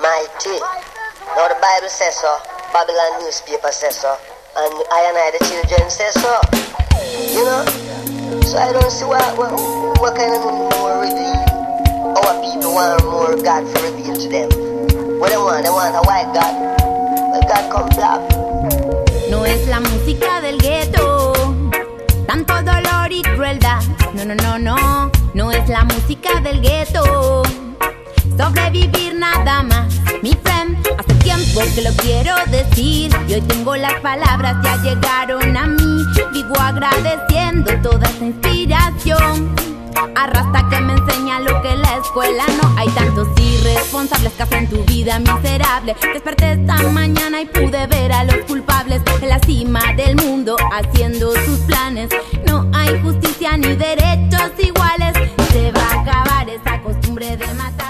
Almighty. Now the Bible says so, Babylon newspaper says so, and I and I the children say so. You know? So I don't see what, what, what kind of more reveal our people want more God to reveal to them. What they want? They want a white God. Well, God come black. No es la música del gueto, tanto dolor y crueldad. No, no, no, no, no es la música del gueto. Sobrevivir nada más, lo quiero decir y hoy tengo las palabras, ya llegaron a mí. Digo agradeciendo toda esa inspiración. Arrastra que me enseña lo que la escuela no hay tantos irresponsables que hacen tu vida miserable. Desperté esta mañana y pude ver a los culpables en la cima del mundo haciendo sus planes. No hay justicia ni derechos iguales. Se va a acabar esa costumbre de matar.